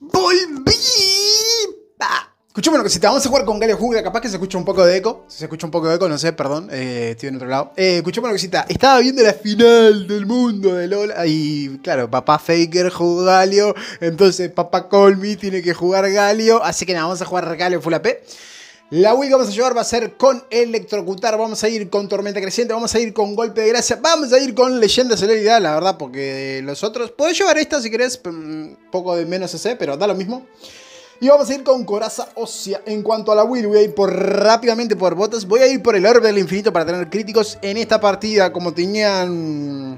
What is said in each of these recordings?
¡Volví! Escuchame una cosita, vamos a jugar con Galio Jungla, capaz que se escucha un poco de eco. Si se escucha un poco de eco, no sé, perdón, eh, estoy en otro lado. Eh, escuchame una cosita, estaba viendo la final del mundo de LOL y claro, papá Faker jugó Galio, entonces papá Colmy tiene que jugar Galio, así que nada, vamos a jugar Galio Full AP. La Wii que vamos a llevar va a ser con Electrocutar, vamos a ir con Tormenta Creciente, vamos a ir con Golpe de Gracia, vamos a ir con Leyenda Celeridad, la verdad, porque los otros... Puedes llevar esta si querés, un poco de menos ese, pero da lo mismo. Y vamos a ir con Coraza Ósea. En cuanto a la Wii, voy a ir por rápidamente por botas. Voy a ir por el Orbe del Infinito para tener críticos en esta partida, como tenían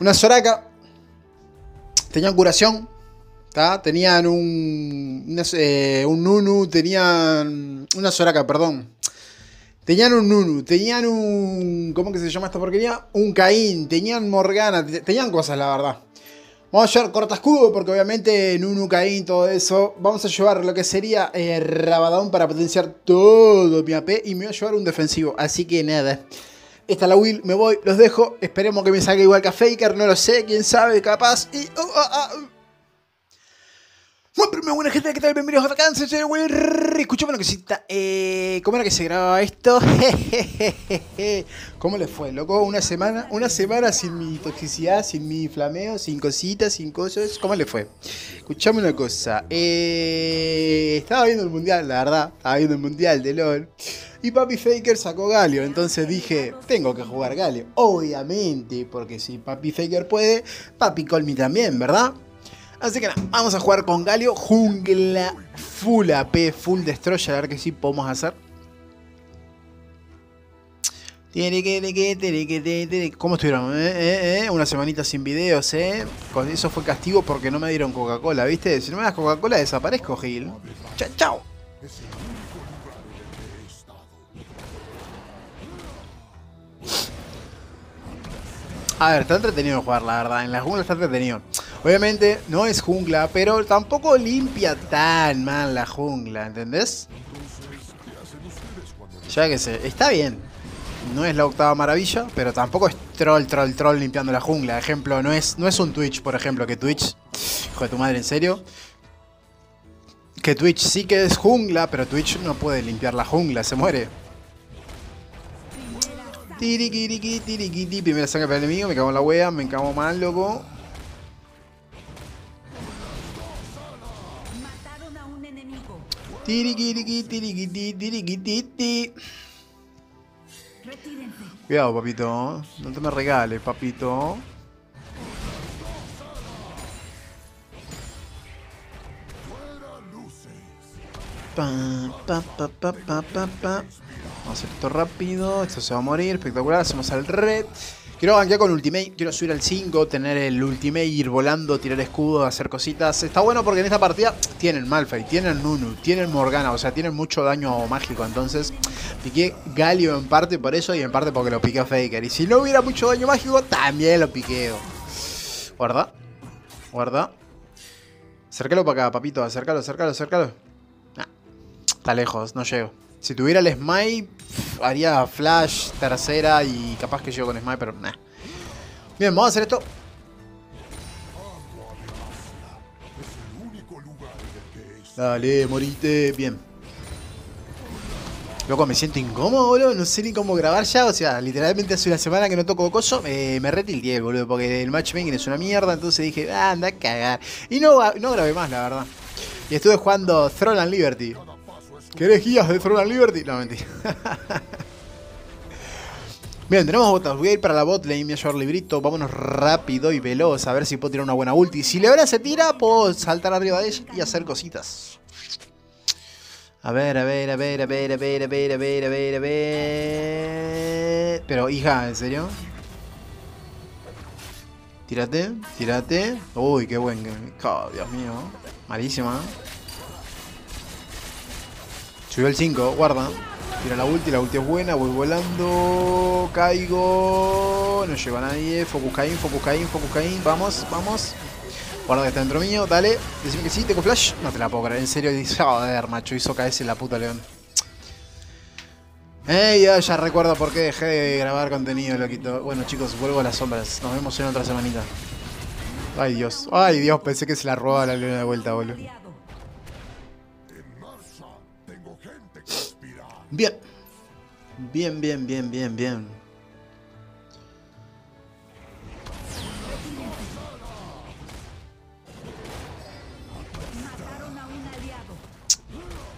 una Soraka, tenían curación, Tenían un, eh, un Nunu, tenían una Soraka, perdón. Tenían un Nunu, tenían un... ¿Cómo que se llama esta porquería? Un Caín, tenían Morgana, tenían cosas, la verdad. Vamos a llevar corta escudo porque obviamente Nunu, Caín, todo eso. Vamos a llevar lo que sería eh, Rabadón para potenciar todo mi AP y me voy a llevar un defensivo. Así que nada. Esta es la will, me voy, los dejo. Esperemos que me salga igual que a Faker, no lo sé, quién sabe, capaz. Y... Oh, oh, Muy buena gente, ¿qué tal? Bienvenidos a soy Will. Escuchame una cosita. Eh, ¿Cómo era que se graba esto? ¿Cómo le fue, loco? Una semana, una semana sin mi toxicidad, sin mi flameo, sin cositas, sin cosas. ¿Cómo le fue? Escuchame una cosa. Eh, estaba viendo el mundial, la verdad. Estaba viendo el mundial de LOL. Y Papi Faker sacó Galio. Entonces dije, tengo que jugar Galio. Obviamente, porque si Papi Faker puede, Papi Colmi también, ¿verdad? Así que nada, vamos a jugar con Galio. Jungla full AP, full destroyer. A ver qué sí podemos hacer. ¿Cómo estuvieron? ¿Eh? ¿Eh? ¿Eh? Una semanita sin videos, ¿eh? Eso fue castigo porque no me dieron Coca-Cola, ¿viste? Si no me das Coca-Cola desaparezco, Gil. Chao, chao. A ver, está entretenido jugar, la verdad. En la jungla está entretenido. Obviamente no es jungla, pero tampoco limpia tan mal la jungla, ¿entendés? Ya que sé, está bien. No es la octava maravilla, pero tampoco es troll, troll, troll limpiando la jungla. Ejemplo, no es, no es un Twitch, por ejemplo, que Twitch... Hijo de tu madre, ¿en serio? Que Twitch sí que es jungla, pero Twitch no puede limpiar la jungla, se muere. Tiriquiriqui, tiriquiti, primera sangre para el enemigo, me cago en la wea, me cago mal, loco. Cuidado, papito. No te me regales, papito. Vamos a hacer esto rápido. Esto se va a morir. Espectacular. Hacemos al red. Quiero banquear con Ultimate, quiero subir al 5, tener el Ultimate, ir volando, tirar escudo, hacer cositas. Está bueno porque en esta partida tienen Malphite, tienen Nunu, tienen Morgana, o sea, tienen mucho daño mágico. Entonces, piqué Galio en parte por eso y en parte porque lo piqué a Faker. Y si no hubiera mucho daño mágico, también lo piqueo. Guarda, guarda. Acércalo para acá, papito, acércalo, acércalo, acércalo. está lejos, no llego. Si tuviera el Smite, haría Flash, tercera y capaz que llego con Smite, pero nah. Bien, vamos a hacer esto. Dale, morite. Bien. Loco, me siento incómodo, boludo. No sé ni cómo grabar ya. O sea, literalmente hace una semana que no toco coso. Eh, me retildié, boludo. Porque el matchmaking es una mierda. Entonces dije, ah, anda a cagar. Y no, no grabé más, la verdad. Y estuve jugando Throne and Liberty. ¿Querés guías de Throne Liberty? No, mentira. Bien, tenemos botas. Voy a ir para la bot lane, voy a llevar librito. Vámonos rápido y veloz a ver si puedo tirar una buena ulti. Si Leora se tira, puedo saltar arriba de ella y hacer cositas. A ver, a ver, a ver, a ver, a ver, a ver, a ver, a ver, a ver. Pero, hija, ¿en serio? Tírate, tírate. Uy, qué buen. Oh, Dios mío. Malísima. Subió el 5, guarda. Tira la ulti, la ulti es buena, voy volando, caigo, no lleva a nadie, focus Caín, focus Caín, focus Caín, vamos, vamos. Guarda que está dentro mío, dale, decime que sí, tengo flash. No te la puedo creer, en serio, joder, macho, hizo caerse la puta león. Ey, ya, ya recuerdo por qué dejé de grabar contenido, loquito. Bueno chicos, vuelvo a las sombras, nos vemos en otra semanita. Ay, Dios. Ay, Dios, pensé que se la robaba la leona de vuelta, boludo. Bien. Bien, bien, bien, bien, bien.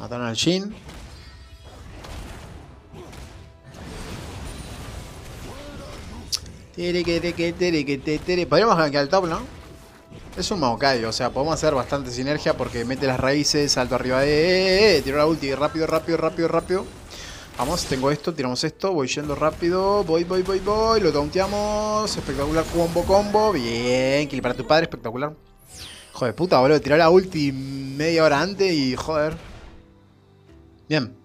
Mataron al Shin. Podríamos gankear al top, ¿no? Es un Maokai, o sea, podemos hacer bastante sinergia porque mete las raíces, salto arriba de... Eh, eh, tiro la ulti, rápido, rápido, rápido, rápido. Vamos, tengo esto, tiramos esto, voy yendo rápido, voy, voy, voy, voy, lo taunteamos, espectacular combo, combo, bien, kill para tu padre, espectacular. Joder, puta, boludo, tirar la ulti media hora antes y joder. Bien.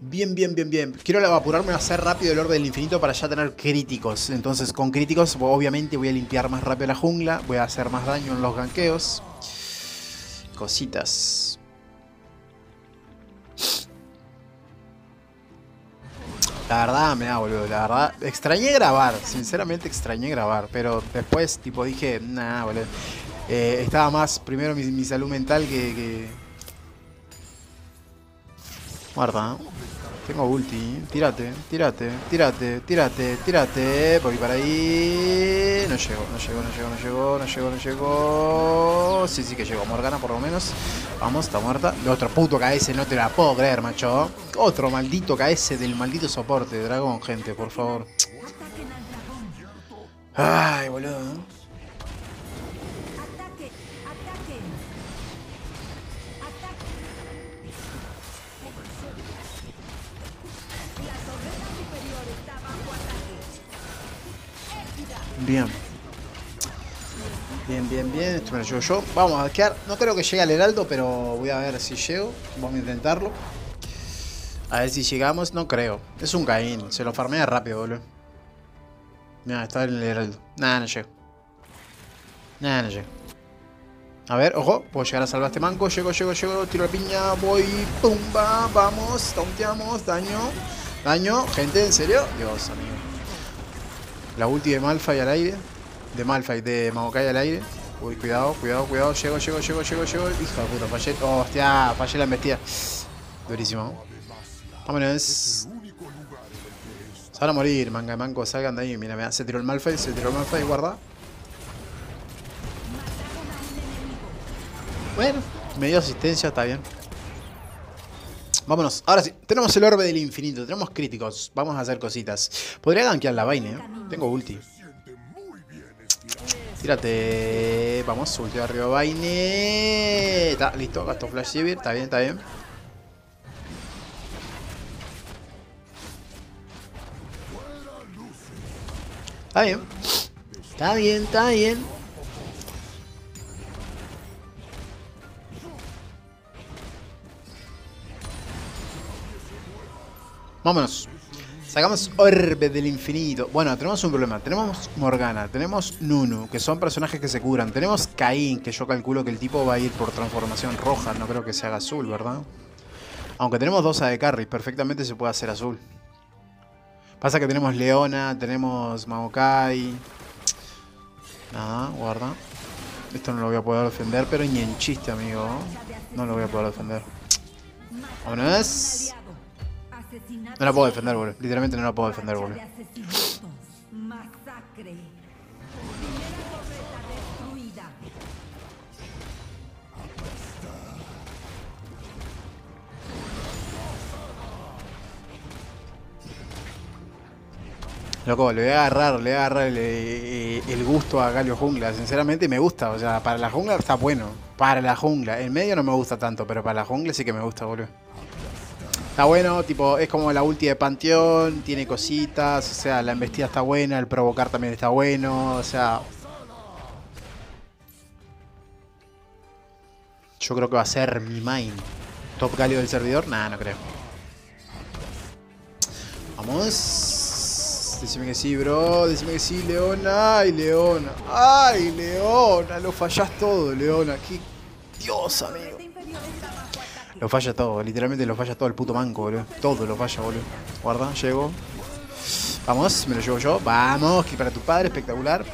Bien, bien, bien, bien. Quiero apurarme a hacer rápido el orden del infinito para ya tener críticos. Entonces, con críticos, obviamente voy a limpiar más rápido la jungla. Voy a hacer más daño en los ganqueos. Cositas. La verdad, me da boludo, la verdad. Extrañé grabar, sinceramente extrañé grabar. Pero después, tipo, dije, nah, boludo. Eh, estaba más primero mi, salud mental que, que... Guarda. Tengo ulti. Tírate, tírate, tírate, tírate, tírate. Voy para ahí. No llegó, no llegó, no llegó, no llegó, no llegó, no llegó. Sí, sí que llegó. Morgana por lo menos. Vamos, está muerta. otro puto KS, no te la puedo creer, macho. Otro maldito KS del maldito soporte. Dragón, gente, por favor. Ay, boludo. Bien. Bien, bien, bien. Esto me lo llevo yo. Vamos a quedar. No creo que llegue al heraldo, pero voy a ver si llego. Vamos a intentarlo. A ver si llegamos. No creo. Es un Caín. Se lo farmea rápido, boludo. Mira, está en el heraldo. Nada, no llego. Nada, no llego. A ver, ojo, puedo llegar a salvar este manco. Llego, llego, llego, tiro la piña, voy, pumba, vamos, taunteamos, daño, daño. Gente, ¿en serio? Dios, amigo. La ulti de Malphite al aire. De Malphite, de Maokai al aire. Uy, cuidado, cuidado, cuidado. Llego, llego, llego, llego, llego. Hijo de puta, fallé. Oh, hostia, fallé la embestida. Durísimo. Vámonos. Se van a morir, manga de manco. Salgan de ahí. Mira, mira. Se tiró el Malphite, se tiró el Malphite. Guarda. Bueno, me dio asistencia, está bien. Vámonos. Ahora sí, tenemos el orbe del infinito, tenemos críticos. Vamos a hacer cositas. Podría gankear la vaina, ¿eh? Tengo ulti. Tírate. Vamos, ulti arriba vaine. Está, listo, gasto flash civil. Está bien, está bien. Está bien. Está bien, está bien. Vámonos. Sacamos Orbe del Infinito. Bueno, tenemos un problema. Tenemos Morgana, tenemos Nunu, que son personajes que se curan. Tenemos Caín, que yo calculo que el tipo va a ir por transformación roja. No creo que se haga azul, ¿verdad? Aunque tenemos dos de carry, perfectamente se puede hacer azul. Pasa que tenemos Leona, tenemos Maokai. Nada, guarda. Esto no lo voy a poder defender, pero ni en chiste, amigo. No lo voy a poder defender. Vámonos. No la puedo defender, boludo. Literalmente no la puedo defender, boludo. Loco, le voy a agarrar, le voy a agarrar el, gusto a Galio Jungla. Sinceramente me gusta, o sea, para la jungla está bueno. Para la jungla. En medio no me gusta tanto, pero para la jungla sí que me gusta, boludo. Está bueno, tipo, es como la ulti de Panteón, tiene cositas, o sea, la embestida está buena, el provocar también está bueno, o sea... Yo creo que va a ser mi main. Top Galio del servidor, nada, no creo. Vamos. Decime que sí, bro. Decime que sí, Leona. Ay, Leona. Ay, Leona. Lo fallás todo, Leona. Qué Dios, amigo. Lo falla todo, literalmente lo falla todo el puto manco, boludo. Todo lo falla, boludo. Guarda, llego. Vamos, me lo llevo yo. Vamos, que para tu padre, espectacular.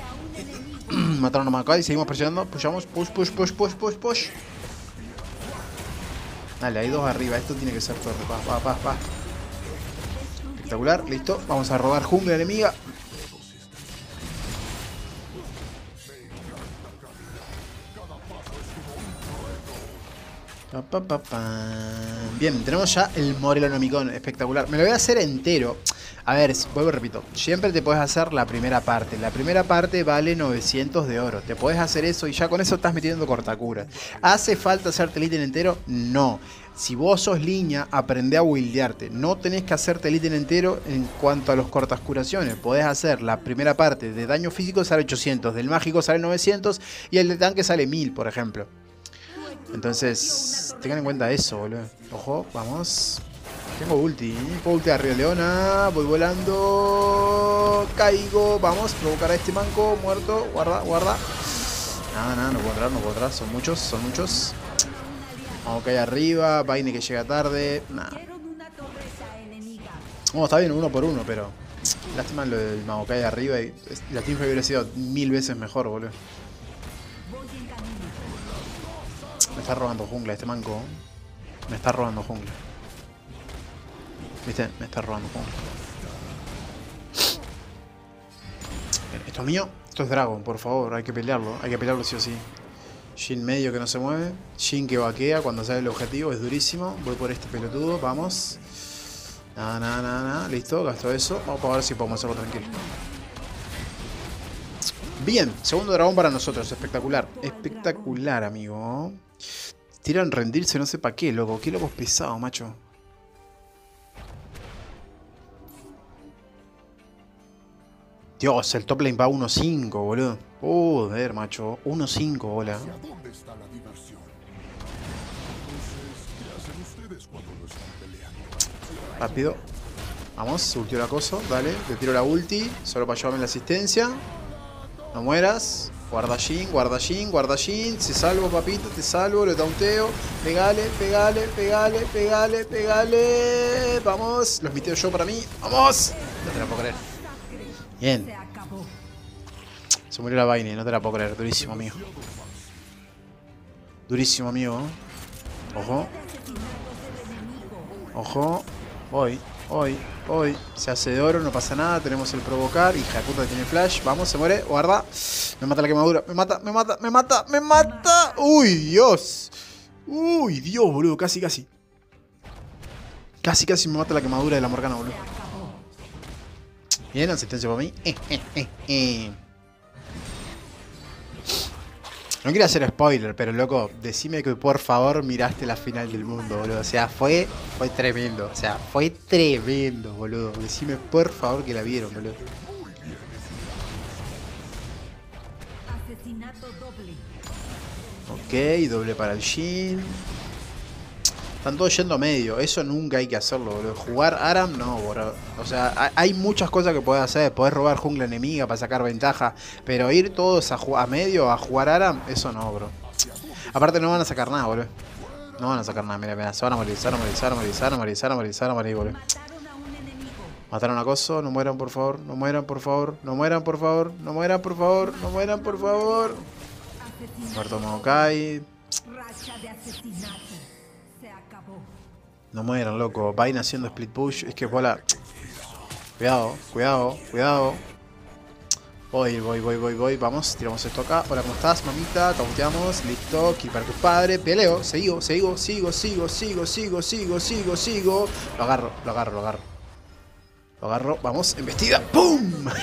Mataron a Makai, seguimos presionando. Pushamos, push, push, push, push, push, push. Dale, hay dos arriba. Esto tiene que ser fuerte. Va, va, va, va. Espectacular, listo. Vamos a robar jungla enemiga. Bien, tenemos ya el Morelonomicon, espectacular. Me lo voy a hacer entero. A ver, vuelvo repito, siempre te puedes hacer la primera parte. La primera parte vale 900 de oro. Te puedes hacer eso y ya con eso estás metiendo cortacura. ¿Hace falta hacerte el ítem entero? No. Si vos sos línea, aprende a wildearte. No tenés que hacerte el ítem entero en cuanto a los cortas curaciones. Podés hacer la primera parte de daño físico sale 800, del mágico sale 900 y el de tanque sale 1000, por ejemplo. Entonces, tengan en cuenta eso, boludo. Ojo, vamos. Tengo ulti. Puedo ulti arriba Leona. Voy volando. Caigo. Vamos. Provocar a este manco. Muerto. Guarda, guarda. Nada, nada. No puedo entrar, no puedo entrar. Son muchos, son muchos. Vamos caer arriba. Vaine que llega tarde. Nada. Oh, está bien, uno por uno, pero. Lástima lo del Maokai arriba. Y la team hubiera sido mil veces mejor, boludo. Me está robando jungla este manco. Me está robando jungla. ¿Viste? Me está robando jungla. esto es mío. Esto es Dragon, por favor. Hay que pelearlo. Hay que pelearlo sí o sí. Shin medio que no se mueve. Shin que vaquea cuando sale el objetivo. Es durísimo. Voy por este pelotudo. Vamos. Nada, nada, nada, nada. Listo. Gasto eso. Vamos a ver si podemos hacerlo tranquilo. Bien. Segundo dragón para nosotros. Espectacular. Espectacular, amigo. Tiran rendirse no sé para qué, loco. Qué locos pesado, macho. Dios, el top lane va 1-5, boludo. Joder, macho. 1-5, hola. Rápido. Vamos, ultió la cosa. Dale, le tiro la ulti. Solo para llevarme la asistencia. No mueras. Guarda Jin, guarda Jin, guarda. Se salvo, papito, te salvo, lo taunteo. Pegale, pegale, pegale, pegale, pegale. Vamos, los miteo yo para mí. ¡Vamos! No te la puedo creer. Bien. Se murió la vaina, no te la puedo creer. Durísimo, amigo. Durísimo, amigo. Ojo. Ojo. Voy, voy. Hoy se hace de oro, no pasa nada. Tenemos el provocar. Hija de puta tiene flash. Vamos, se muere. Guarda. Me mata la quemadura. Me mata, me mata, me mata, me mata. Uy, Dios. Uy, Dios, boludo. Casi, casi. Casi, casi me mata la quemadura de la Morgana, boludo. Bien, asistencia para mí. Eh, eh, eh, eh. No quiero hacer spoiler, pero loco, decime que por favor miraste la final del mundo, boludo. O sea, fue, fue tremendo. O sea, fue tremendo, boludo. Decime por favor que la vieron, boludo. Ok, doble para el Shin. Están todos yendo a medio. Eso nunca hay que hacerlo, boludo. Jugar Aram, no, boludo. O sea, hay muchas cosas que puedes hacer. Podés robar jungla enemiga para sacar ventaja. Pero ir todos a, a medio a jugar Aram, eso no, bro. Aparte no van a sacar nada, boludo. No van a sacar nada, mira, mira. Se van a morir, se van a morir, se van a morir, se van a morir, se van a morir, se van a morir, boludo. Mataron a Coso, no mueran por favor, no mueran por favor, no mueran por favor, no mueran por favor, no mueran por favor. Muerto Maokai. No mueran, loco. Vaina haciendo split push. Es que bola. Cuidado, cuidado, cuidado. Voy, voy, voy, voy, voy. Vamos, tiramos esto acá. Hola, ¿cómo estás, mamita? Taunteamos. Listo. Kill para tu padre. Peleo. Sigo, sigo, sigo, sigo, sigo, sigo, sigo, sigo, sigo. Lo agarro, lo agarro, lo agarro. Lo agarro. Vamos, embestida. ¡Pum!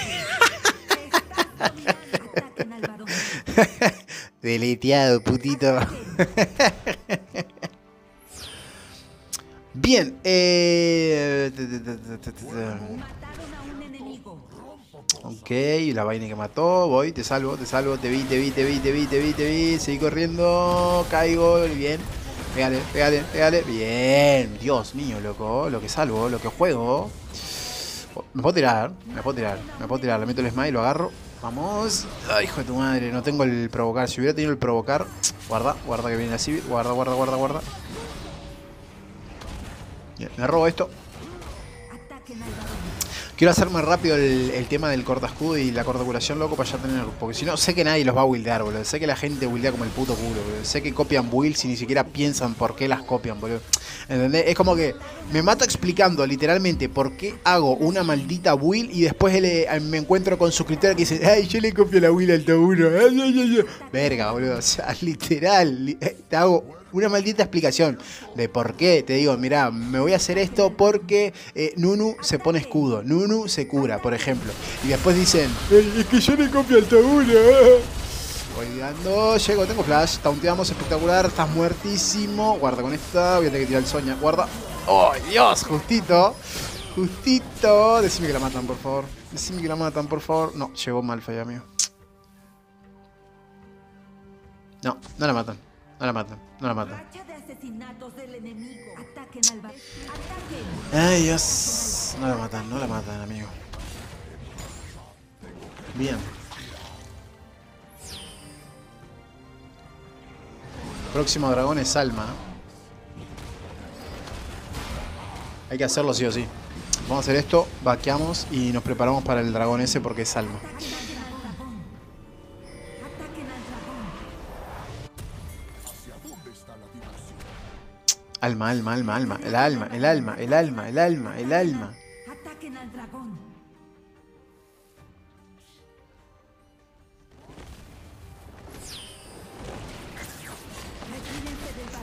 Deleteado, putito. Bien, eh... Ok, la vaina que mató, voy, te salvo, te salvo, te vi, te vi, te vi, te vi, te vi, te vi, seguí corriendo, caigo, bien, pégale, pégale, pégale, bien, Dios mío, loco, lo que salvo, lo que juego, me puedo tirar, me puedo tirar, me puedo tirar, le meto el smile, lo agarro, vamos, ay, hijo de tu madre, no tengo el provocar, si hubiera tenido el provocar, guarda, guarda que viene así, guarda, guarda, guarda, guarda, me robo esto. Quiero hacer más rápido el, tema del cortascudo y la cortaculación, loco, para ya tener. Porque si no, sé que nadie los va a buildear, boludo. Sé que la gente buildea como el puto culo, boludo. Sé que copian builds y ni siquiera piensan por qué las copian, boludo. ¿Entendés? Es como que me mata explicando literalmente por qué hago una maldita build y después me encuentro con suscriptores que dicen, ay, yo le copio la build al Tauro. Verga, boludo. O sea, literal. Eh, te hago una maldita explicación de por qué. Te digo, mira, me voy a hacer esto porque eh, Nunu se pone escudo, Nunu se cura, por ejemplo. Y después dicen, es que yo le copio al Tauro. Voy dando, llego, tengo flash, taunteamos, espectacular, estás muertísimo. Guarda con esta, voy a tener que tirar el soña, guarda. ¡Oh, Dios! Justito, justito. Decime que la matan, por favor. Decime que la matan, por favor. No, llegó Malfoy, amigo. No, no la matan. No la matan, no la matan. Ay, Dios. No la matan, no la matan, amigo. Bien. Próximo dragón es Alma. Hay que hacerlo sí o sí. Vamos a hacer esto, vaqueamos y nos preparamos para el dragón ese porque es Alma. Alma, alma, alma, alma. El alma, el alma, el alma, el alma, el alma. Ataquen al dragón.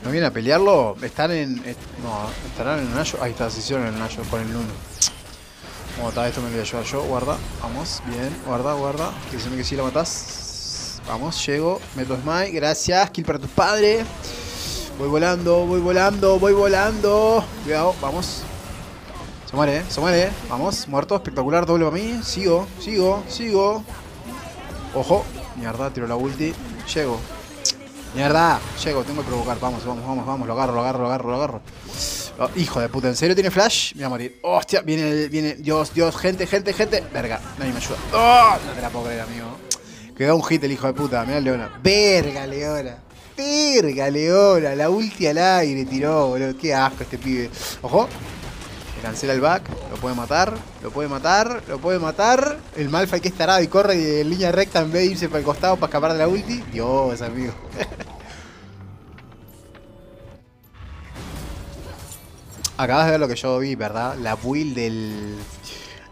¿No vienen a pelearlo? Están en... No, estarán en el Nayo. Ahí está, se hicieron en el Nayo con el 1. ¿Cómo está? Esto me lo voy a ayudar yo. Guarda. Vamos. Bien. Guarda, guarda. Que se me que sí lo matás. Vamos, llego. Meto smite. Gracias. Kill para tus padres. Voy volando, voy volando, voy volando. Cuidado, vamos. Se muere, se muere. Vamos, muerto, espectacular, doble para mí. Sigo, sigo, sigo. Ojo. Mierda, tiro la ulti. Llego. Mierda, llego, tengo que provocar. Vamos, vamos, vamos, vamos. Lo agarro, lo agarro, lo agarro, lo agarro. Oh, hijo de puta, ¿en serio tiene flash? Me voy a morir. Hostia, viene, viene. Dios, Dios, gente, gente, gente. Verga, nadie me ayuda. Oh, no te la puedo creer, amigo. Quedó un hit el hijo de puta. Mira Leona. Verga, Leona. Verga, Leona, la ulti al aire tiró, boludo. Qué asco este pibe. Ojo. Le cancela el back. Lo puede matar. Lo puede matar. Lo puede matar. El Malfa que estará y corre en línea recta en vez de irse para el costado para escapar de la ulti. Dios, amigo. Acabas de ver lo que yo vi, ¿verdad? La build del.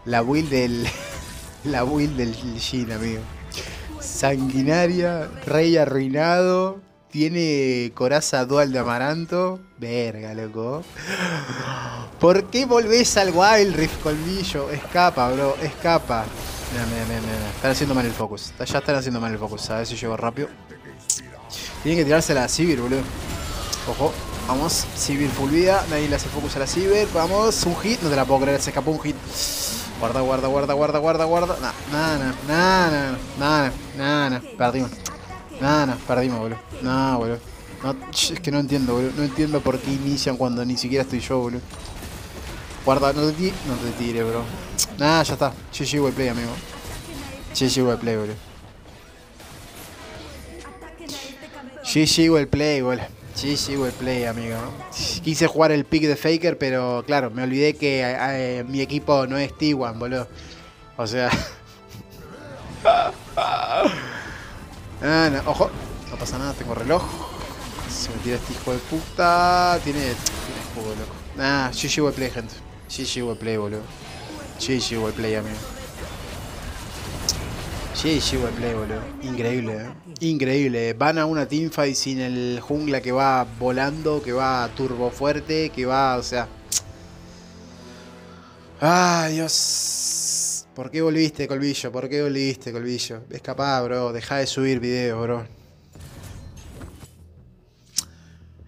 La build del. La build del Jin, amigo. Sanguinaria, rey arruinado, tiene coraza dual de amaranto. Verga, loco. ¿Por qué volvés al Wild Rift colmillo? Escapa, bro, escapa. Mira, mira, mira, mira. Están haciendo mal el focus. Ya están haciendo mal el focus. A ver si llego rápido. Tienen que tirarse a Sivir, boludo. Ojo. Vamos. Sivir full vida. Nadie le hace focus a la Sivir. Vamos. Un hit. No te la puedo creer. Se escapó un hit. Guarda, guarda, guarda, guarda, guarda, guarda. Nah, nada, nada, nada, nada. Perdimos. Nada, perdimos, boludo. No, boludo. No, es que no entiendo, boludo. No entiendo por qué inician cuando ni siquiera estoy yo, boludo. Guarda, no te tires, no te tires, bro. Nah, ya está. GG play, amigo. GG play, boludo. GG play, boludo. GG play, amigo. Quise jugar el pick de Faker, pero claro, me olvidé que eh, mi equipo no es T1, boludo. O sea... Ah, no, ojo. No pasa nada, tengo reloj. Se me tira este hijo de puta. Tiene. Tiene juego, loco. Ah, GG play, gente. GG play, boludo. GG play, amigo. GG play, boludo. Increíble, eh. Increíble. Van a una teamfight sin el jungla que va volando, que va turbo fuerte, que va, o sea. Ay, Dios. ¿Por qué volviste, Colvillo? ¿Por qué volviste, Colvillo? Escapá, bro. Deja de subir videos, bro.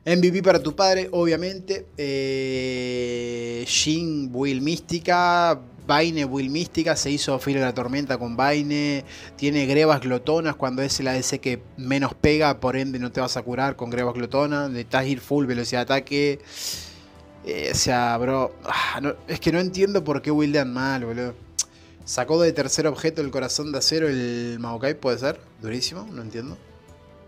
MVP para tu padre, obviamente. Eh, Jin, Will Mística. Vaine, Will Mística. Se hizo Filo de la Tormenta con Vaine. Tiene grebas glotonas cuando es el ADC que menos pega. Por ende, no te vas a curar con grebas glotonas. Necesitas ir full velocidad de ataque. Eh, o sea, bro. Ah, es que no entiendo por qué wildean mal, boludo. Sacó de tercer objeto el corazón de acero el Maokai, puede ser. Durísimo, no entiendo.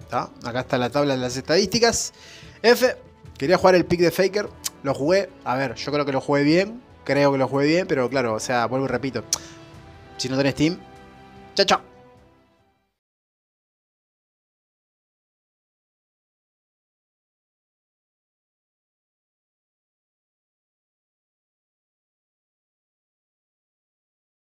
¿Está? Acá está la tabla de las estadísticas. F, quería jugar el pick de Faker. Lo jugué. A ver, yo creo que lo jugué bien. creo que lo jugué bien, pero claro, o sea, vuelvo y repito. Si no tenés Steam, chao, chao.